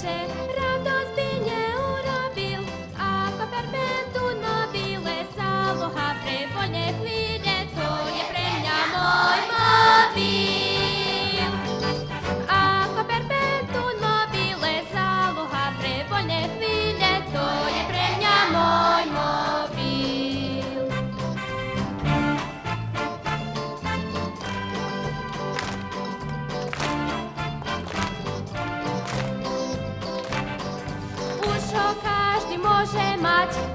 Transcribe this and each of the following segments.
protect. môže mať.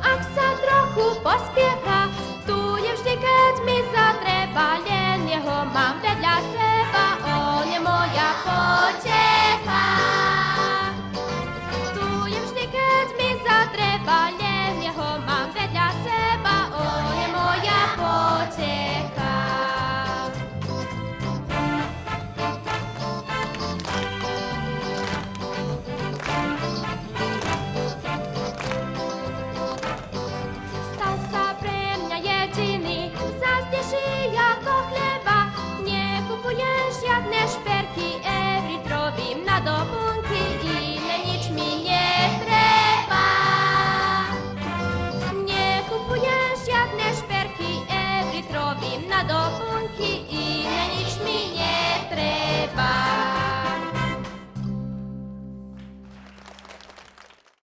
adoptar.